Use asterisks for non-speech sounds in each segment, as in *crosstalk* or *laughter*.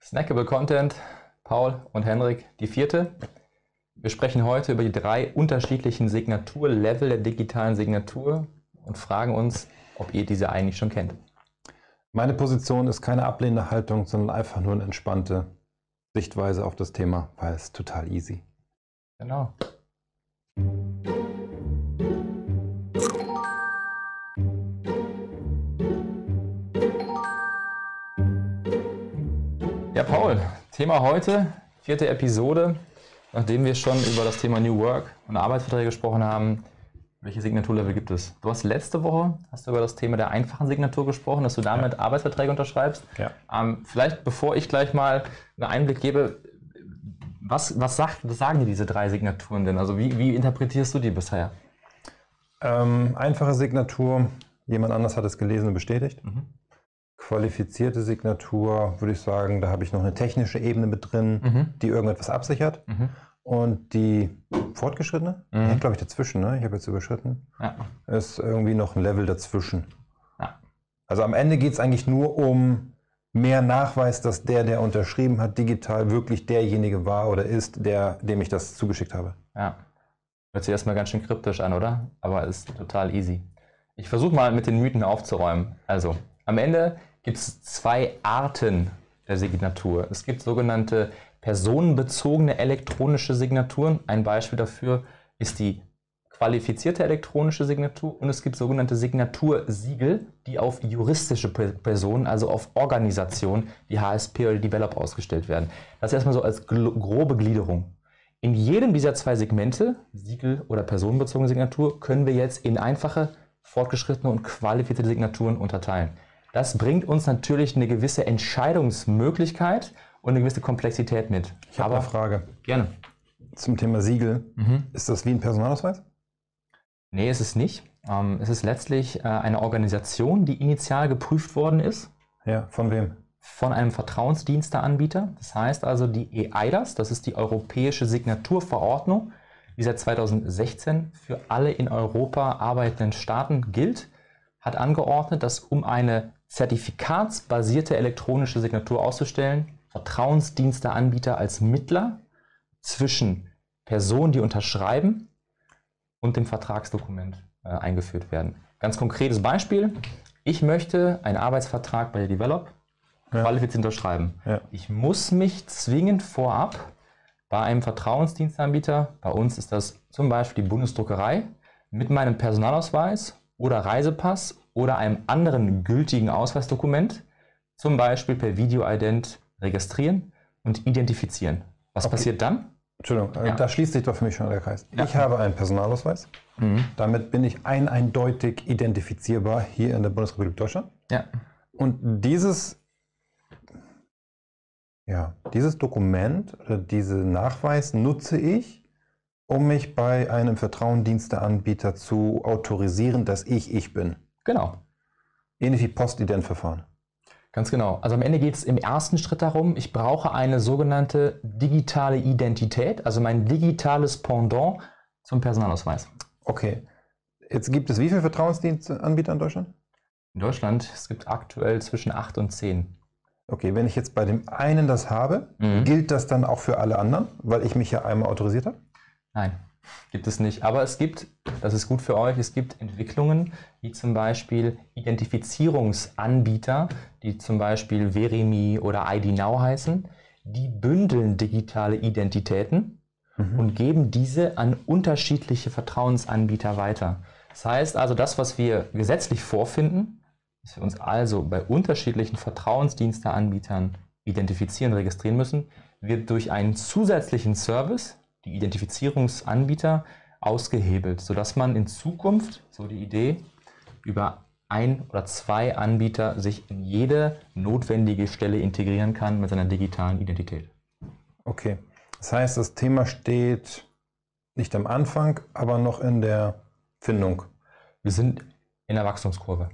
Snackable Content, Paul und Henrik, die vierte. Wir sprechen heute über die drei unterschiedlichen Signaturlevel der digitalen Signatur und fragen uns, ob ihr diese eigentlich schon kennt. Meine Position ist keine ablehnende Haltung, sondern einfach nur eine entspannte Sichtweise auf das Thema, weil es total easy. Genau. Ja, Paul, Thema heute, vierte Episode, nachdem wir schon über das Thema New Work und Arbeitsverträge gesprochen haben. Welche Signaturlevel gibt es? Du hast letzte Woche hast du über das Thema der einfachen Signatur gesprochen, dass du damit ja. Arbeitsverträge unterschreibst. Ja. Ähm, vielleicht, bevor ich gleich mal einen Einblick gebe, was, was, sagt, was sagen dir diese drei Signaturen denn? Also wie, wie interpretierst du die bisher? Ähm, einfache Signatur, jemand anders hat es gelesen und bestätigt. Mhm. Qualifizierte Signatur, würde ich sagen, da habe ich noch eine technische Ebene mit drin, mhm. die irgendetwas absichert. Mhm. Und die fortgeschrittene, mhm. glaube ich dazwischen, ne? ich habe jetzt überschritten, ja. ist irgendwie noch ein Level dazwischen. Ja. Also am Ende geht es eigentlich nur um mehr Nachweis, dass der, der unterschrieben hat, digital wirklich derjenige war oder ist, der, dem ich das zugeschickt habe. Ja. Hört sich erstmal ganz schön kryptisch an, oder? Aber ist total easy. Ich versuche mal mit den Mythen aufzuräumen. Also, am Ende gibt es zwei Arten der Signatur. Es gibt sogenannte personenbezogene elektronische Signaturen. Ein Beispiel dafür ist die qualifizierte elektronische Signatur und es gibt sogenannte Signatursiegel, die auf juristische Personen, also auf Organisationen wie HSP oder Develop ausgestellt werden. Das erstmal so als grobe Gliederung. In jedem dieser zwei Segmente, Siegel oder personenbezogene Signatur, können wir jetzt in einfache, fortgeschrittene und qualifizierte Signaturen unterteilen. Das bringt uns natürlich eine gewisse Entscheidungsmöglichkeit und eine gewisse Komplexität mit. Ich habe eine Frage. Gerne. Zum Thema Siegel. Mhm. Ist das wie ein Personalausweis? Nee, ist es nicht. Ähm, es ist letztlich äh, eine Organisation, die initial geprüft worden ist. Ja, von wem? Von einem Vertrauensdiensteanbieter. Das heißt also die EIDAS, das ist die Europäische Signaturverordnung, die seit 2016 für alle in Europa arbeitenden Staaten gilt, hat angeordnet, dass um eine zertifikatsbasierte elektronische Signatur auszustellen, Vertrauensdiensteanbieter als Mittler zwischen Personen, die unterschreiben und dem Vertragsdokument äh, eingeführt werden. Ganz konkretes Beispiel. Ich möchte einen Arbeitsvertrag bei Develop ja. qualifiziert unterschreiben. Ja. Ich muss mich zwingend vorab bei einem Vertrauensdienstanbieter, bei uns ist das zum Beispiel die Bundesdruckerei, mit meinem Personalausweis oder Reisepass oder einem anderen gültigen Ausweisdokument, zum Beispiel per Videoident, registrieren und identifizieren. Was okay. passiert dann? Entschuldigung, äh, ja. da schließt sich doch für mich schon der Kreis. Ja. Ich habe einen Personalausweis. Mhm. Damit bin ich ein eindeutig identifizierbar hier in der Bundesrepublik Deutschland. Ja. Und dieses, ja, dieses Dokument oder diesen Nachweis nutze ich, um mich bei einem Vertrauensdiensteanbieter zu autorisieren, dass ich ich bin. Genau. Ähnlich wie Postident-Verfahren. Ganz genau. Also am Ende geht es im ersten Schritt darum, ich brauche eine sogenannte digitale Identität, also mein digitales Pendant zum Personalausweis. Okay. Jetzt gibt es wie viele Vertrauensdienstanbieter in Deutschland? In Deutschland, es gibt aktuell zwischen acht und zehn. Okay, wenn ich jetzt bei dem einen das habe, mhm. gilt das dann auch für alle anderen, weil ich mich ja einmal autorisiert habe? Nein. Gibt es nicht. Aber es gibt, das ist gut für euch, es gibt Entwicklungen, wie zum Beispiel Identifizierungsanbieter, die zum Beispiel Verimi oder IDNow heißen, die bündeln digitale Identitäten mhm. und geben diese an unterschiedliche Vertrauensanbieter weiter. Das heißt also, das, was wir gesetzlich vorfinden, dass wir uns also bei unterschiedlichen Vertrauensdiensteanbietern identifizieren, registrieren müssen, wird durch einen zusätzlichen Service, die Identifizierungsanbieter ausgehebelt, sodass man in Zukunft, so die Idee, über ein oder zwei Anbieter sich in jede notwendige Stelle integrieren kann mit seiner digitalen Identität. Okay, das heißt, das Thema steht nicht am Anfang, aber noch in der Findung. Wir sind in der Wachstumskurve,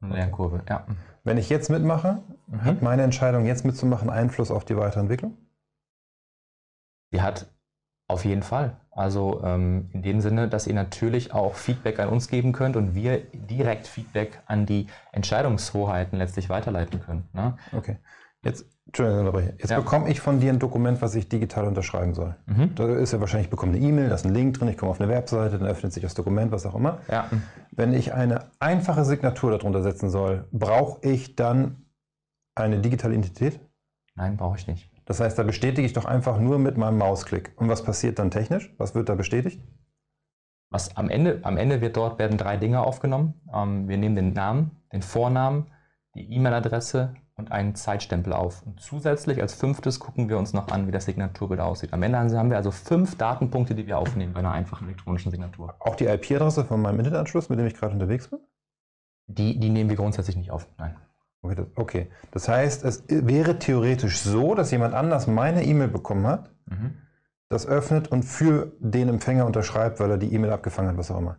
in der Lernkurve, ja. Wenn ich jetzt mitmache, mhm. hat meine Entscheidung, jetzt mitzumachen, Einfluss auf die weitere Entwicklung? Sie hat Auf jeden Fall. Also ähm, in dem Sinne, dass ihr natürlich auch Feedback an uns geben könnt und wir direkt Feedback an die Entscheidungshoheiten letztlich weiterleiten können. Ne? Okay. Jetzt, jetzt ja. bekomme ich von dir ein Dokument, was ich digital unterschreiben soll. Mhm. Da ist ja wahrscheinlich, ich bekomme eine E-Mail, da ist ein Link drin, ich komme auf eine Webseite, dann öffnet sich das Dokument, was auch immer. Ja. Wenn ich eine einfache Signatur darunter setzen soll, brauche ich dann eine digitale Identität? Nein, brauche ich nicht. Das heißt, da bestätige ich doch einfach nur mit meinem Mausklick. Und was passiert dann technisch? Was wird da bestätigt? Was am Ende, am Ende wird dort werden drei Dinge aufgenommen. Ähm, wir nehmen den Namen, den Vornamen, die E-Mail-Adresse und einen Zeitstempel auf. Und zusätzlich als fünftes gucken wir uns noch an, wie das Signaturbild aussieht. Am Ende haben wir also fünf Datenpunkte, die wir aufnehmen bei einer einfachen elektronischen Signatur. Auch die IP-Adresse von meinem Internetanschluss, mit dem ich gerade unterwegs bin? Die, die nehmen wir grundsätzlich nicht auf, nein. Okay das, heißt, es wäre theoretisch so, dass jemand anders meine E-Mail bekommen hat, mhm. das öffnet und für den Empfänger unterschreibt, weil er die E-Mail abgefangen hat, was auch immer.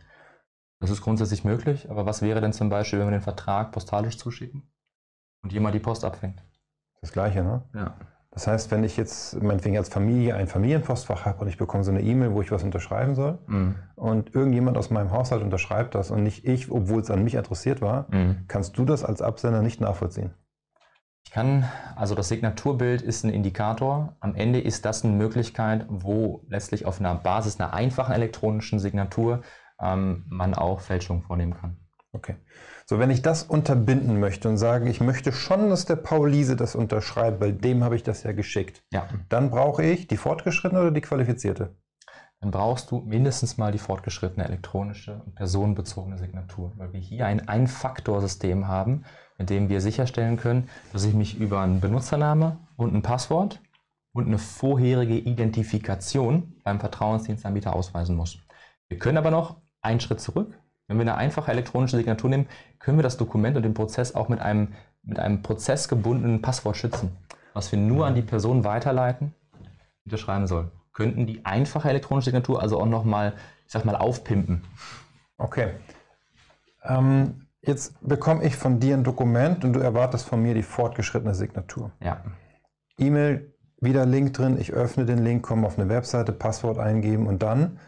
Das ist grundsätzlich möglich, aber was wäre denn zum Beispiel, wenn wir den Vertrag postalisch zuschicken und jemand die Post abfängt? Das gleiche, ne? Ja. Das heißt, wenn ich jetzt meinetwegen als Familie ein Familienpostfach habe und ich bekomme so eine E-Mail, wo ich was unterschreiben soll mhm. und irgendjemand aus meinem Haushalt unterschreibt das und nicht ich, obwohl es an mich adressiert war, mhm. kannst du das als Absender nicht nachvollziehen? Ich kann, also das Signaturbild ist ein Indikator. Am Ende ist das eine Möglichkeit, wo letztlich auf einer Basis einer einfachen elektronischen Signatur ähm, man auch Fälschungen vornehmen kann. Okay. So, wenn ich das unterbinden möchte und sage, ich möchte schon, dass der Paul Liese das unterschreibt, weil dem habe ich das ja geschickt, ja. dann brauche ich die fortgeschrittene oder die qualifizierte? Dann brauchst du mindestens mal die fortgeschrittene elektronische und personenbezogene Signatur, weil wir hier ein Ein-Faktor-System haben, mit dem wir sicherstellen können, dass ich mich über einen Benutzername und ein Passwort und eine vorherige Identifikation beim Vertrauensdienstanbieter ausweisen muss. Wir können aber noch einen Schritt zurück. Wenn wir eine einfache elektronische Signatur nehmen, können wir das Dokument und den Prozess auch mit einem, mit einem prozessgebundenen Passwort schützen, was wir nur an die Person weiterleiten, die unterschreiben soll. Könnten die einfache elektronische Signatur also auch nochmal, ich sag mal, aufpimpen. Okay. Ähm, jetzt bekomme ich von dir ein Dokument und du erwartest von mir die fortgeschrittene Signatur. Ja. E-Mail, wieder Link drin, ich öffne den Link, komme auf eine Webseite, Passwort eingeben und dann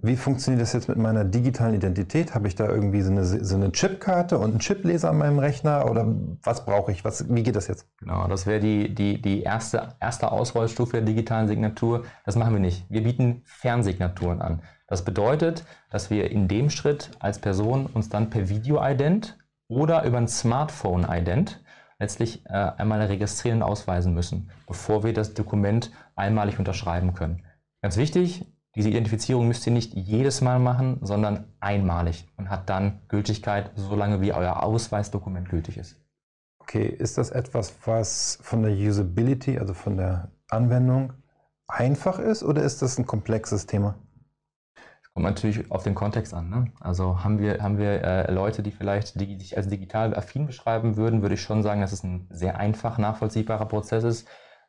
wie funktioniert das jetzt mit meiner digitalen Identität? Habe ich da irgendwie so eine, so eine Chipkarte und einen Chipleser an meinem Rechner oder was brauche ich? Was, wie geht das jetzt? Genau, das wäre die, die, die erste, erste Ausrollstufe der digitalen Signatur. Das machen wir nicht. Wir bieten Fernsignaturen an. Das bedeutet, dass wir in dem Schritt als Person uns dann per Video-Ident oder über ein Smartphone-Ident letztlich äh, einmal registrieren und ausweisen müssen, bevor wir das Dokument einmalig unterschreiben können. Ganz wichtig, diese Identifizierung müsst ihr nicht jedes Mal machen, sondern einmalig und hat dann Gültigkeit, solange wie euer Ausweisdokument gültig ist. Okay, ist das etwas, was von der Usability, also von der Anwendung, einfach ist oder ist das ein komplexes Thema? Es kommt natürlich auf den Kontext an. Ne? Also haben wir, haben wir äh, Leute, die vielleicht die sich als digital affin beschreiben würden, würde ich schon sagen, dass es ein sehr einfach nachvollziehbarer Prozess ist.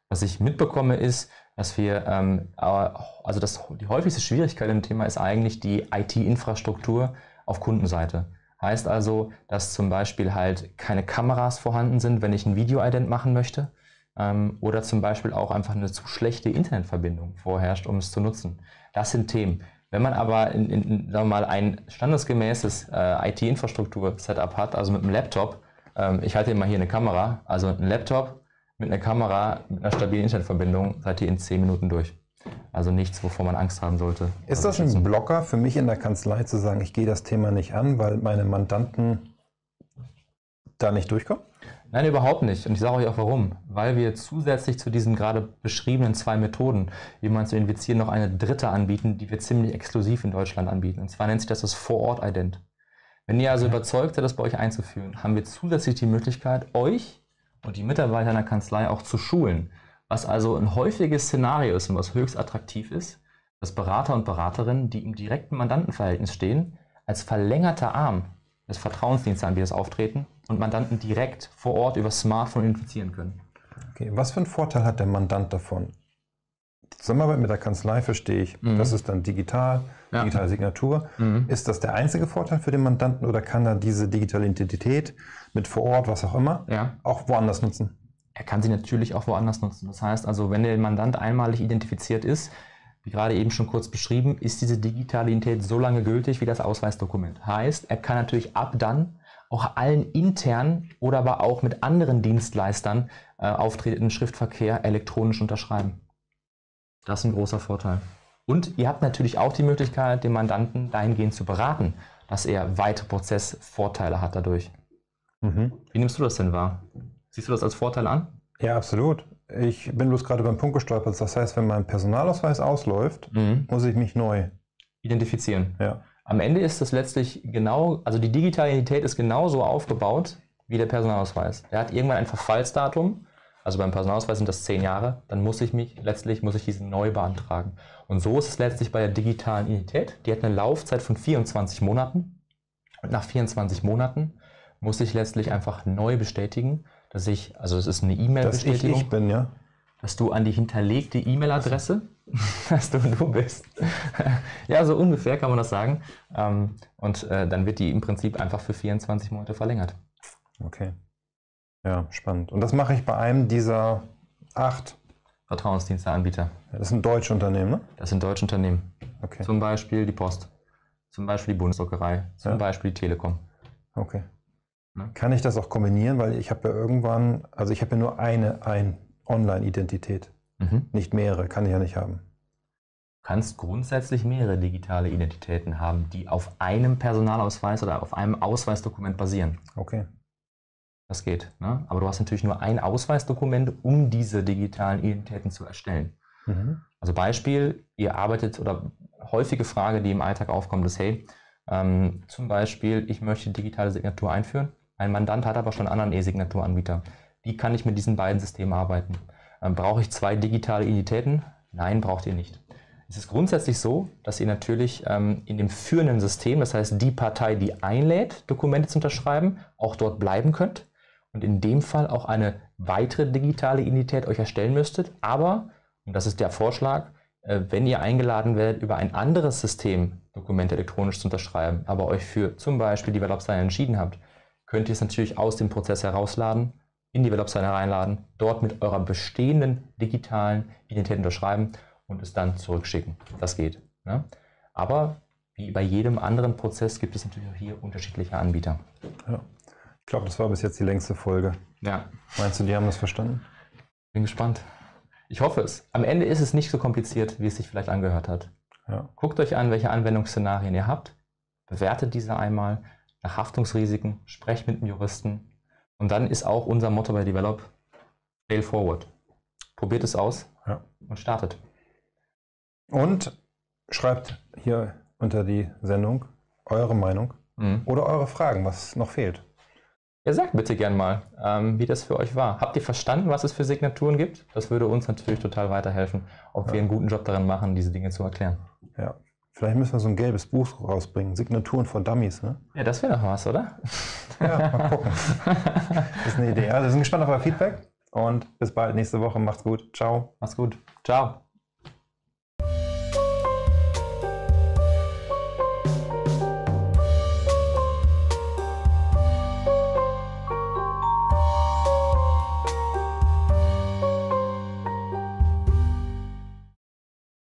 Was ich mitbekomme, ist, dass wir, ähm, also das, die häufigste Schwierigkeit im Thema ist eigentlich die IT-Infrastruktur auf Kundenseite. Heißt also, dass zum Beispiel halt keine Kameras vorhanden sind, wenn ich ein Video-Ident machen möchte. Ähm, oder zum Beispiel auch einfach eine zu schlechte Internetverbindung vorherrscht, um es zu nutzen. Das sind Themen. Wenn man aber in, in, sagen wir mal ein standesgemäßes äh, IT-Infrastruktur-Setup hat, also mit einem Laptop, ähm, ich halte immer hier eine Kamera, also ein Laptop mit einer Kamera, mit einer stabilen Internetverbindung seid ihr in 10 Minuten durch. Also nichts, wovor man Angst haben sollte. Ist das ein Blocker für mich in der Kanzlei zu sagen, ich gehe das Thema nicht an, weil meine Mandanten da nicht durchkommen? Nein, überhaupt nicht. Und ich sage euch auch warum. Weil wir zusätzlich zu diesen gerade beschriebenen zwei Methoden, wie man zu infizieren, noch eine dritte anbieten, die wir ziemlich exklusiv in Deutschland anbieten. Und zwar nennt sich das das Vor-Ort-Ident. Wenn ihr also überzeugt seid, das bei euch einzuführen, haben wir zusätzlich die Möglichkeit, euch und die Mitarbeiter in der Kanzlei auch zu schulen. Was also ein häufiges Szenario ist und was höchst attraktiv ist, dass Berater und Beraterinnen, die im direkten Mandantenverhältnis stehen, als verlängerter Arm des Vertrauensdienstanbieters auftreten und Mandanten direkt vor Ort über Smartphone infizieren können. Okay, was für einen Vorteil hat der Mandant davon? Die Zusammenarbeit mit der Kanzlei verstehe ich. Mhm. Das ist dann digital, ja. digitale Signatur. Mhm. Ist das der einzige Vorteil für den Mandanten oder kann er diese digitale Identität mit vor Ort, was auch immer, ja. auch woanders nutzen? Er kann sie natürlich auch woanders nutzen. Das heißt also, wenn der Mandant einmalig identifiziert ist, wie gerade eben schon kurz beschrieben, ist diese digitale Identität so lange gültig wie das Ausweisdokument. Heißt, er kann natürlich ab dann auch allen intern oder aber auch mit anderen Dienstleistern äh, auftretenden Schriftverkehr elektronisch unterschreiben. Das ist ein großer Vorteil. Und ihr habt natürlich auch die Möglichkeit, den Mandanten dahingehend zu beraten, dass er weitere Prozessvorteile hat dadurch. Mhm. Wie nimmst du das denn wahr? Siehst du das als Vorteil an? Ja, absolut. Ich bin bloß gerade beim Punkt gestolpert. Das heißt, wenn mein Personalausweis ausläuft, mhm. muss ich mich neu identifizieren. Ja. Am Ende ist das letztlich genau, also die digitale Identität ist genauso aufgebaut wie der Personalausweis. Er hat irgendwann ein Verfallsdatum, also beim Personalausweis sind das zehn Jahre, dann muss ich mich, letztlich muss ich diesen neu beantragen. Und so ist es letztlich bei der digitalen Identität. Die hat eine Laufzeit von 24 Monaten. Und nach 24 Monaten muss ich letztlich einfach neu bestätigen, dass ich, also es ist eine E-Mail-Bestätigung. Dass ich, ich bin, ja. Dass du an die hinterlegte E-Mail-Adresse, *laughs* dass du du bist. *laughs* ja, so ungefähr kann man das sagen. Ähm, und äh, dann wird die im Prinzip einfach für 24 Monate verlängert. Okay. Ja, spannend. Und das mache ich bei einem dieser acht Vertrauensdiensteanbieter. Das sind deutsche Unternehmen, ne? Das sind deutsche Unternehmen. Okay. Zum Beispiel die Post, zum Beispiel die Bundesdruckerei, zum ja. Beispiel die Telekom. Okay. Ne? Kann ich das auch kombinieren? Weil ich habe ja irgendwann, also ich habe ja nur eine ein Online-Identität, mhm. nicht mehrere, kann ich ja nicht haben. Du kannst grundsätzlich mehrere digitale Identitäten haben, die auf einem Personalausweis oder auf einem Ausweisdokument basieren. Okay. Das geht. Ne? Aber du hast natürlich nur ein Ausweisdokument, um diese digitalen Identitäten zu erstellen. Mhm. Also Beispiel, ihr arbeitet oder häufige Frage, die im Alltag aufkommt, ist, hey, ähm, zum Beispiel, ich möchte digitale Signatur einführen. Mein Mandant hat aber schon einen anderen E-Signaturanbieter. Wie kann ich mit diesen beiden Systemen arbeiten? Ähm, brauche ich zwei digitale Identitäten? Nein, braucht ihr nicht. Es ist grundsätzlich so, dass ihr natürlich ähm, in dem führenden System, das heißt die Partei, die einlädt, Dokumente zu unterschreiben, auch dort bleiben könnt und in dem Fall auch eine weitere digitale Identität euch erstellen müsstet. Aber, und das ist der Vorschlag, äh, wenn ihr eingeladen werdet, über ein anderes System Dokumente elektronisch zu unterschreiben, aber euch für zum Beispiel die Website entschieden habt, könnt ihr es natürlich aus dem Prozess herausladen, in die Webseite reinladen, dort mit eurer bestehenden digitalen Identität unterschreiben und es dann zurückschicken. Das geht. Ne? Aber wie bei jedem anderen Prozess gibt es natürlich auch hier unterschiedliche Anbieter. Ja. Ich glaube, das war bis jetzt die längste Folge. Ja. Meinst du, die haben das verstanden? Bin gespannt. Ich hoffe es. Am Ende ist es nicht so kompliziert, wie es sich vielleicht angehört hat. Ja. Guckt euch an, welche Anwendungsszenarien ihr habt, bewertet diese einmal, nach Haftungsrisiken, sprecht mit dem Juristen. Und dann ist auch unser Motto bei Develop, fail forward. Probiert es aus ja. und startet. Und schreibt hier unter die Sendung eure Meinung mhm. oder eure Fragen, was noch fehlt. Ja, sagt bitte gern mal, ähm, wie das für euch war. Habt ihr verstanden, was es für Signaturen gibt? Das würde uns natürlich total weiterhelfen, ob ja. wir einen guten Job daran machen, diese Dinge zu erklären. Ja, Vielleicht müssen wir so ein gelbes Buch rausbringen. Signaturen von Dummies, ne? Ja, das wäre doch was, oder? Ja, mal gucken. *laughs* das ist eine Idee. Also, wir sind gespannt auf euer Feedback und bis bald nächste Woche. Macht's gut. Ciao. Macht's gut. Ciao.